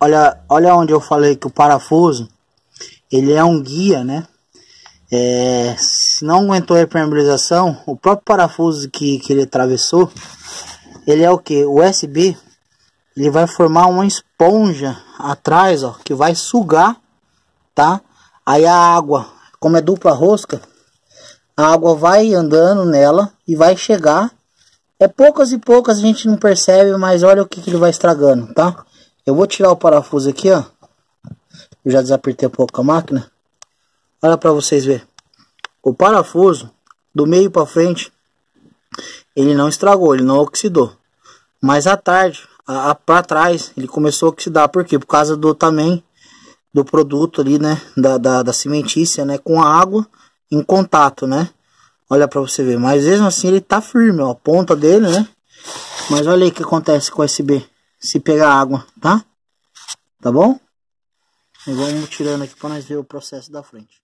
olha, olha onde eu falei que o parafuso, ele é um guia, né? É, se não aguentou a impermeabilização, o próprio parafuso que, que ele atravessou, ele é o que? O USB, ele vai formar uma esponja atrás, ó, que vai sugar, tá? Aí a água, como é dupla rosca, a água vai andando nela e vai chegar. É poucas e poucas a gente não percebe, mas olha o que, que ele vai estragando, tá? Eu vou tirar o parafuso aqui, ó. Eu já desapertei um pouco a máquina. Olha para vocês ver. O parafuso do meio para frente, ele não estragou, ele não oxidou. Mas à tarde, para trás, ele começou a oxidar. Por quê? Por causa do também do produto ali, né? Da, da, da cimentícia, né? Com a água em contato, né? Olha para você ver. Mas mesmo assim ele tá firme, ó. A ponta dele, né? Mas olha aí o que acontece com o USB. Se pegar água, tá? Tá bom? E vamos tirando aqui para nós ver o processo da frente.